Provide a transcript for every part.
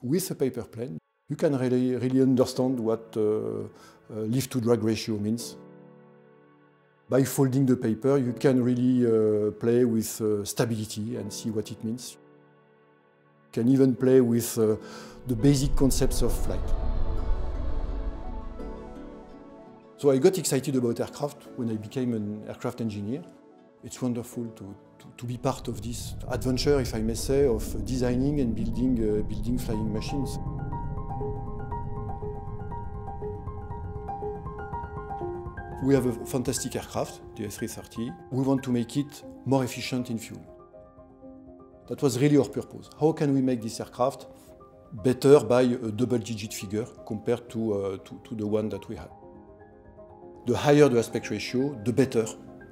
With a paper plane, you can really, really understand what uh, uh, lift to drag ratio means. By folding the paper, you can really uh, play with uh, stability and see what it means. You can even play with uh, the basic concepts of flight. So I got excited about aircraft when I became an aircraft engineer. It's wonderful to, to, be part of this adventure, if I may say, of designing and building, uh, building flying machines. We have a fantastic aircraft, the A330. We want to make it more efficient in fuel. That was really our purpose. How can we make this aircraft better by a double-digit figure compared to, uh, to, to the one that we had? The higher the aspect ratio, the better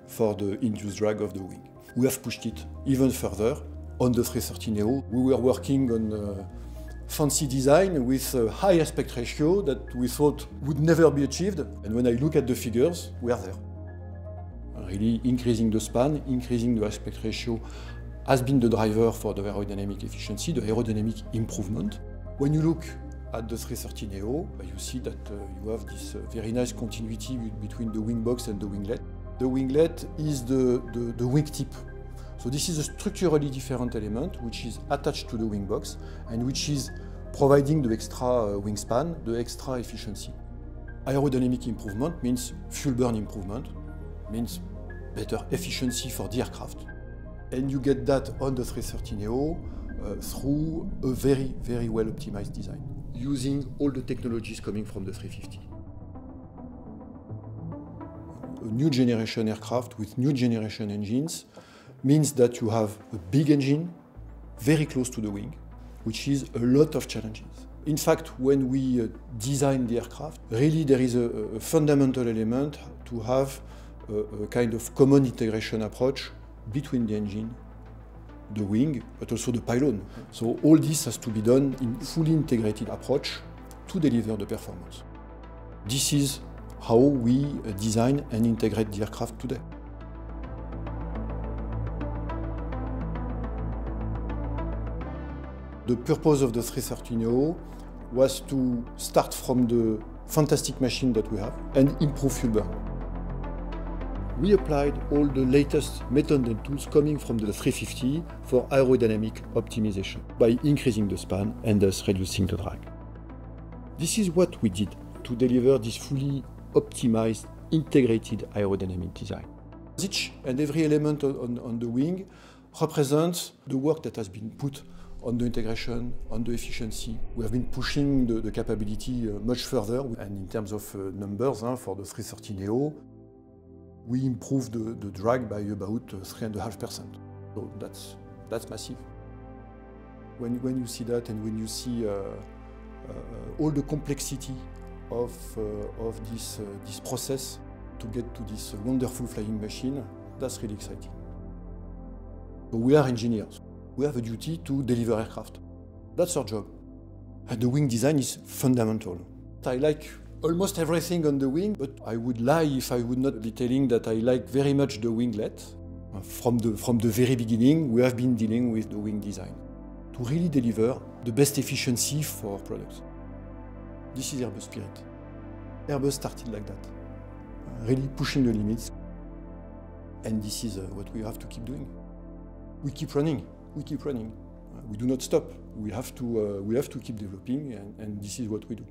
for the induced drag of the wing. We have pushed it even further on the 330neo. We were working on uh, fancy design with a high aspect ratio that we thought would never be achieved. And when I look at the figures, we are there. Really increasing the span, increasing the aspect ratio has been the driver for the aerodynamic efficiency, the aerodynamic improvement. When you look at the 330neo, you see that uh, you have this uh, very nice continuity between the wing box and the winglet. The winglet is the, the, the wingtip. So this is a structurally different element which is attached to the wing box and which is providing the extra uh, wingspan, the extra efficiency. Aerodynamic improvement means fuel burn improvement, means better efficiency for the aircraft. And you get that on the 330neo uh, through a very, very well optimized design, using all the technologies coming from the 350 new generation aircraft with new generation engines means that you have a big engine very close to the wing, which is a lot of challenges. In fact, when we uh, design the aircraft, really there is a, a fundamental element to have a, a, kind of common integration approach between the engine, the wing, but also the pylon. So all this has to be done in fully integrated approach to deliver the performance. This is how we uh, design and integrate the aircraft today. The purpose of the 330neo was to start from the fantastic machine that we have and improve fuel burn. We applied all the latest methods and tools coming from the 350 for aerodynamic optimization by increasing the span and thus reducing the drag. This is what we did to deliver this fully optimized, integrated aerodynamic design. Each and every element on, on the wing represents the work that has been put on the integration, on the efficiency. We have been pushing the, the capability uh, much further, and in terms of uh, numbers uh, for the 330neo, we improved the, the drag by about 3.5%. So that's, that's massive. When, when you see that and when you see uh, all the complexity of, uh, of this, uh, this process to get to this wonderful flying machine, that's really exciting. So we are engineers. We have a duty to deliver aircraft. That's our job. And the wing design is fundamental. I like almost everything on the wing, but I would lie if I would not be telling that I like very much the winglet. From the, from the very beginning, we have been dealing with the wing design to really deliver the best efficiency for our products. This is Airbus spirit. Airbus started like that, uh, really pushing the limits. And this is uh, what we have to keep doing. We keep running, we keep running. Uh, we do not stop. We have to, uh, we have to keep developing, and, and this is what we do.